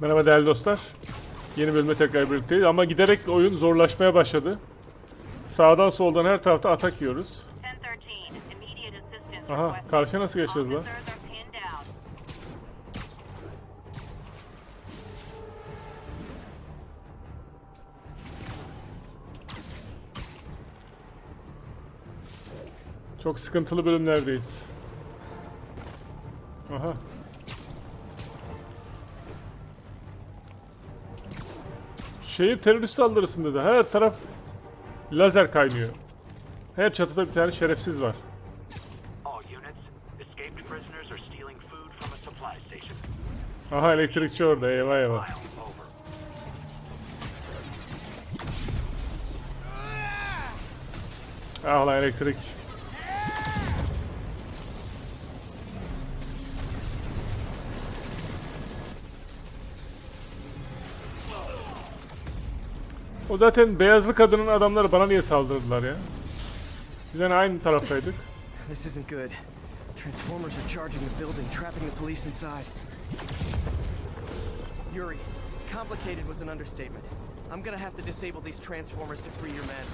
Merhaba değerli dostlar. Yeni bölümde tekrar birlikteyiz ama giderek oyun zorlaşmaya başladı. Sağdan soldan her tarafta atak yiyoruz. 1013, immediate assistance Aha, karşıya nasıl down. Çok sıkıntılı bölümlerdeyiz. Aha. Şehir terörist saldırısında da her taraf lazer kaynıyor. Her çatıda bir tane şerefsiz var. Aha elektrikçi orada eyvah eyvah. Ah lan elektrik. O zaten beyazlı kadının adamları bana niye saldırdılar ya? Biz hani aynı taraftaydık. This isn't good. Transformers are charging the building, trapping the police inside. Yuri, complicated was an understatement. I'm gonna have to disable these transformers to free your men.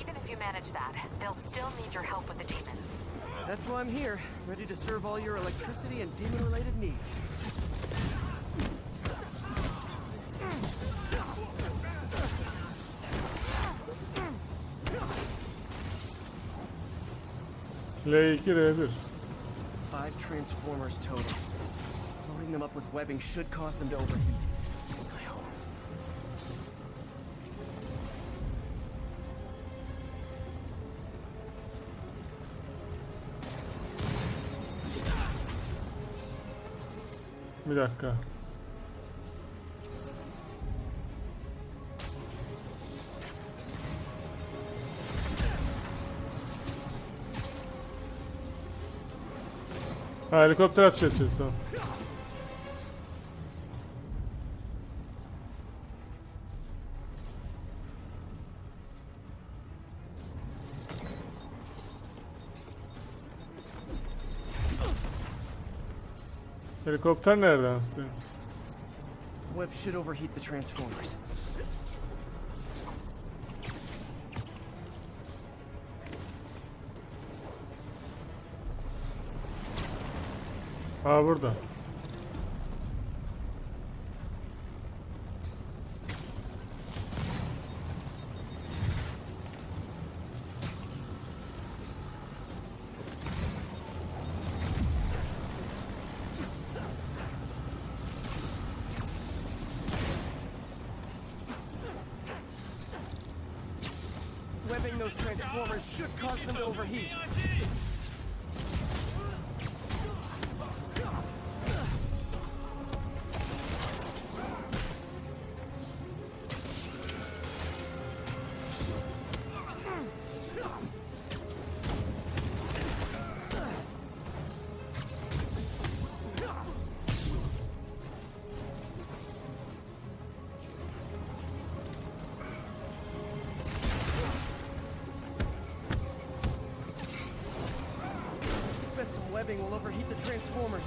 Even if you manage that, they'll still need your help with the demons. That's why I'm here, ready to serve all your electricity and demon-related needs. L2, R1. Five transformers total. Loading them up with webbing should cause them to overheat. I hope. Bir dakika. Ha, helikopter edeceğiz tamam. Helikopter nereden? Web should overheat the transformers. Ha burada. Those transformers should cause them to overheat. Webbing will overheat the transformers.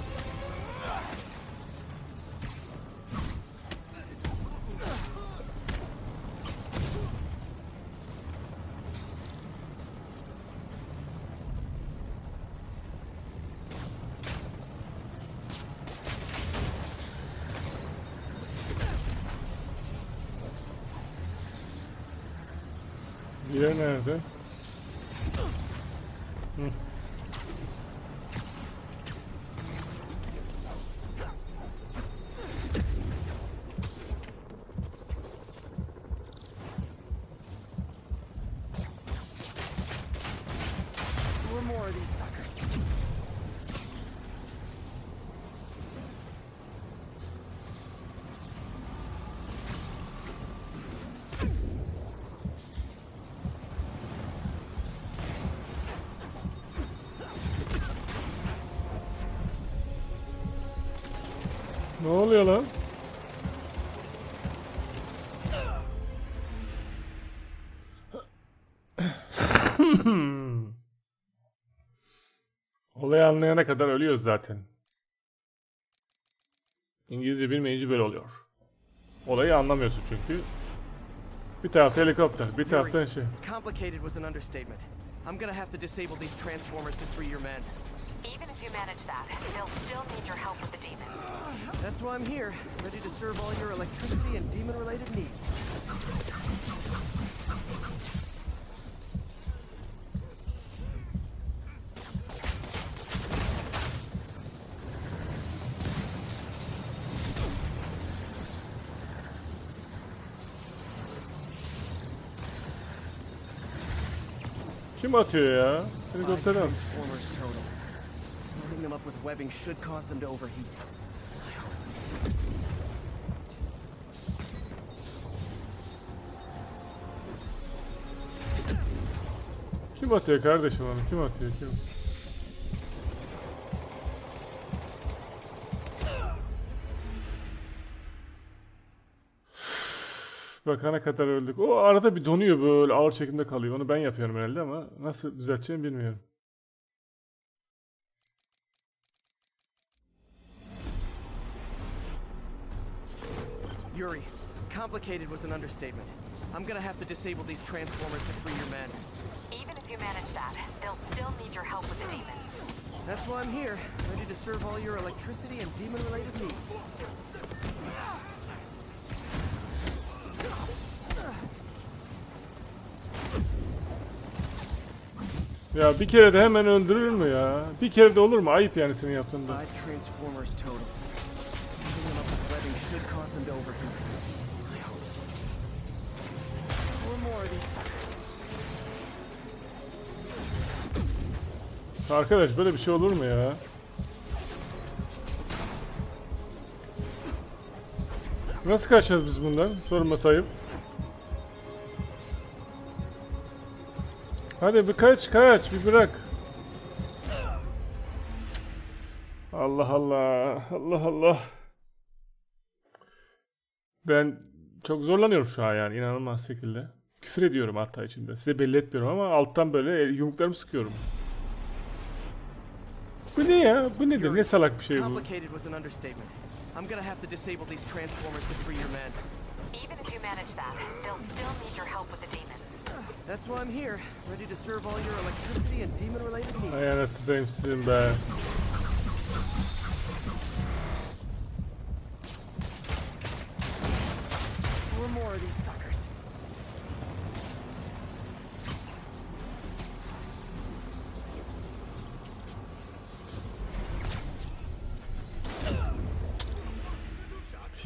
Ne oluyor lan? Olayı anlayana kadar ölüyoruz zaten. İngilizce bilmeyince böyle oluyor. Olayı anlamıyorsun çünkü. Bir tarafta helikopter, bir taraftan şey. complicated was an understatement. I'm gonna have to disable these transformers to free your men. Even if you manage that, they'll still need your help with the. That's why I'm here, ready to serve all your electricity and demon-related needs. Kim atıyor ya? Five Helikopter at. transformers total. Loading them up with webbing should cause them to overheat. Kim atıyor kardeşim onu? Kim atıyor? Kim? Bakana kadar öldük. O arada bir donuyor böyle ağır çekimde kalıyor. Onu ben yapıyorum herhalde ama nasıl düzelteceğimi bilmiyorum. Yuri, complicated was an understatement. I'm gonna have to disable these transformers to free your men. Even if you manage that, they'll still need your help with the demons. That's why I'm here, ready to serve all your electricity and demon-related needs. Ya bir kere de hemen öldürür mü ya? Bir kere de olur mu? Ayıp yani senin yaptığında. Five transformers total. Loading them up with webbing should cause them to overheat. Arkadaş böyle bir şey olur mu ya? Nasıl kaçacağız biz bundan? Sorma sayıp. Hadi bir kaç kaç bir bırak. Allah Allah Allah Allah. Ben çok zorlanıyorum şu an yani inanılmaz şekilde. Küfür ediyorum hatta içinde. Size belli etmiyorum ama alttan böyle yumruklarımı sıkıyorum. Bu ne ya? Bu nedir? Ne salak bir şey bu? Complicated was an understatement. I'm gonna have to disable these transformers to free your men. Even if you manage that, they'll still need your help with the demons. That's why I'm here, ready to serve all your electricity and demon-related needs. Ay anasını sizin be. Four more of these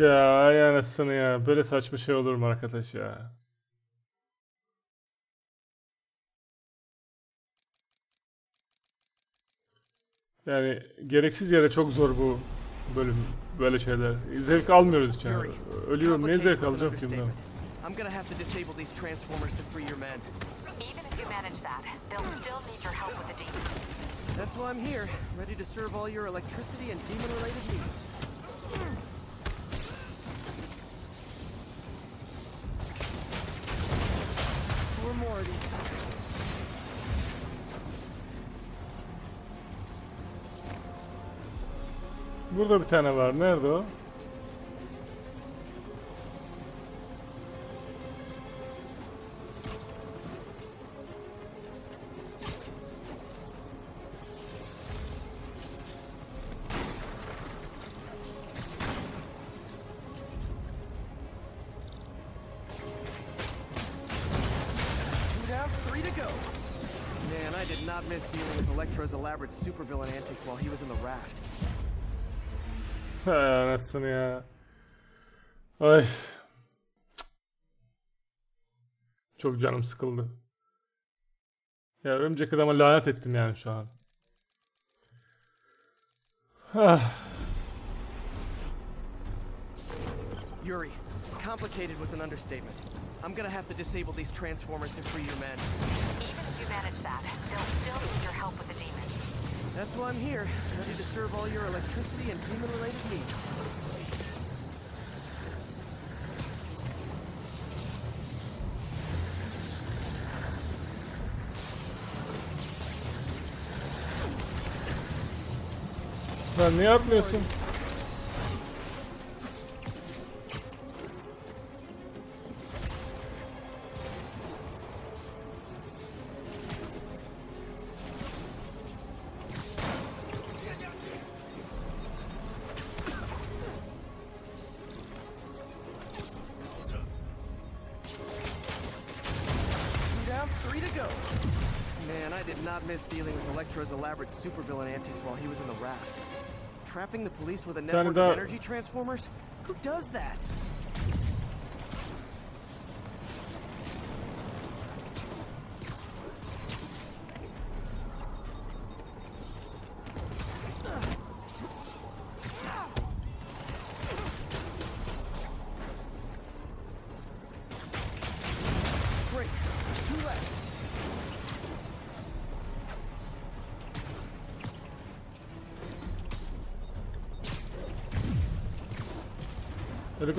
Ya ay anasını ya. Böyle saçma şey olur mu arkadaş ya? Yani gereksiz yere çok zor bu bölüm böyle şeyler. Zevk almıyoruz hiç yani. Yuri, Ölüyorum ne zevk alacağım ki bundan? I'm gonna have to disable these transformers to free your men. Even if you manage that, they'll still need your help with the demons. That's why I'm here, ready to serve all your electricity and demon-related needs. Burada bir tane var. Nerede o? Man, I did not miss dealing with Electro's elaborate supervillain antics while he was in the raft. Anasını ya. Ay. Çok canım sıkıldı. Ya örümcek adama lanet ettim yani şu an. Ah. Yuri, complicated was an understatement. I'm gonna have to disable these transformers to free your men. Even if you manage that, they'll still need your help with the demons. That's why I'm here, ready to serve all your electricity and human-related needs. Lan niye atmıyorsun? Electro's elaborate supervillain antics while he was in the raft. Trapping the police with a network of energy transformers? Who does that?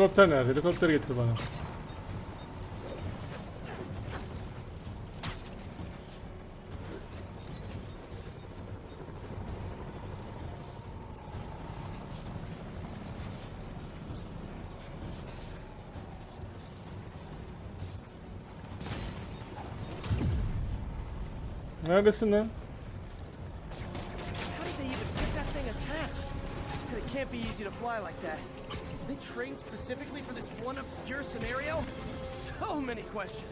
Helikopter nerede? Helikopter getir bana. Neredesin lan? How did they even get that thing attached? İt can't be easy to fly like that. They train specifically for this one obscure scenario? So many questions.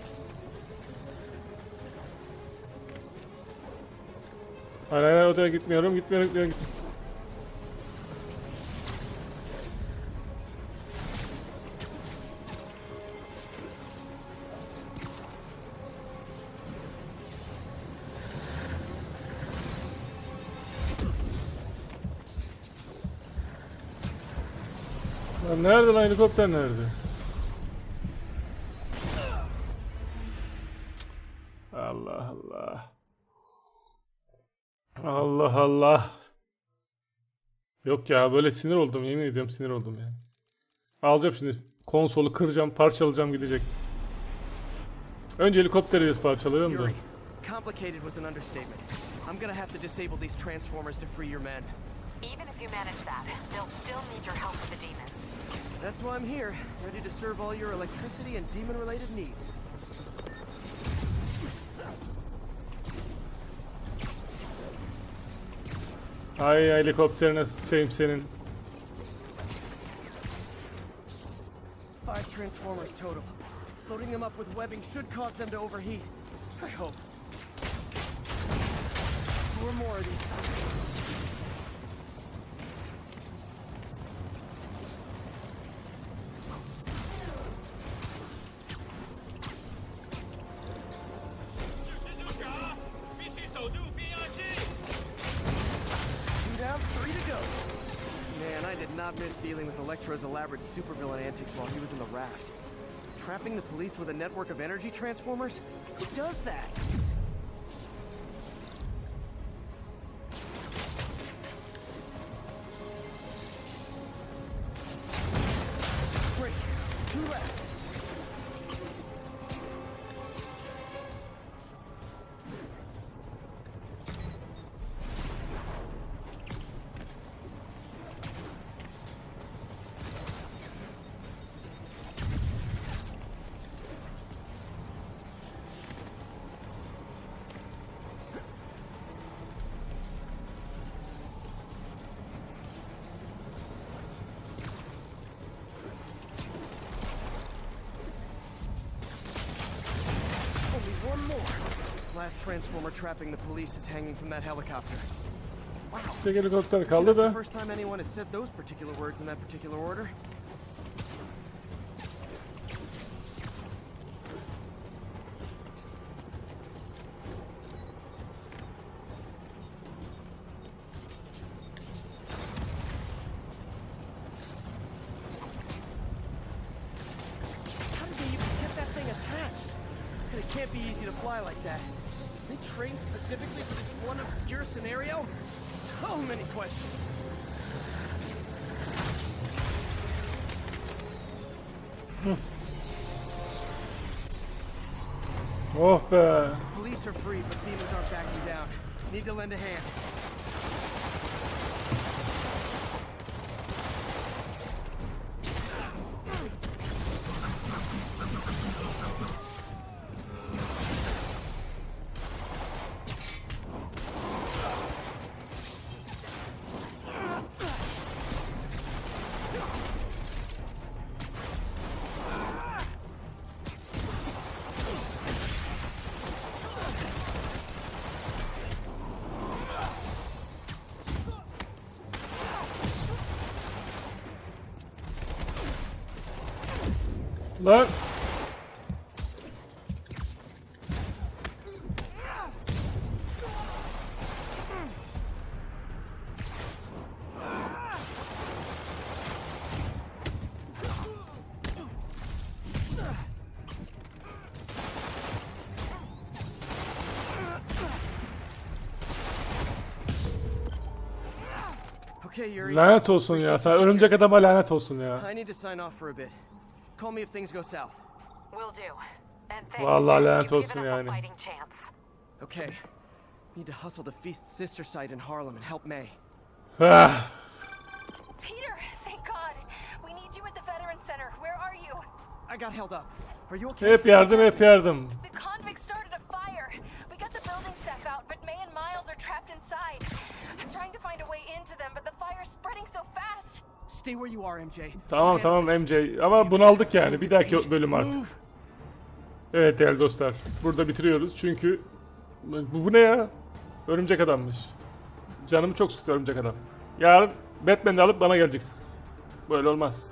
Hayır hayır odaya gitmiyorum, gitmiyorum, gitmiyorum. Lan nerede lan helikopter nerede? Allah Allah. Allah Allah. Yok ya böyle sinir oldum yemin ediyorum sinir oldum yani. Alacağım şimdi konsolu kıracağım parçalayacağım gidecek. Önce helikopteri parçalıyorum da. Complicated was an understatement. I'm gonna have to disable these transformers to free your men. Even if you manage that, they'll still need your help with the demons. That's why I'm here, ready to serve all your electricity and demon-related needs. Ay helikopterine şeyim senin. Five transformers total. Loading them up with webbing should cause them to overheat. I hope. Four more of these. Not miss dealing with Electro's elaborate supervillain antics while he was in the raft. Trapping the police with a network of energy transformers? Who does that? Last transformer trapping the police is hanging from that helicopter. Wow. Tek helikopter kaldı da. first time anyone has said those particular words in that particular order. Oh. Uh, Police are free, but demons aren't backing down. Need to lend a hand. Lan. Lanet olsun ya. Sen örümcek adama lanet olsun ya. I need to sign off for a bit. Call me if things go south. Will do. And thanks. Vallahi lanet You've olsun given us a yani. fighting chance. Okay. Need to hustle to Feast's sister site in Harlem and help May. Ah, Peter, thank God. We need you at the Veterans Center. Where are you? I got held up. Are you okay? hep yardım hep yardım. The Tamam tamam. MJ ama bunaldık yani bir dahaki bölüm artık. Evet değerli dostlar burada bitiriyoruz çünkü bu, bu ne ya? Örümcek adammış. Canımı çok sıktı örümcek adam. Yarın Batman'i alıp bana geleceksiniz. Böyle olmaz.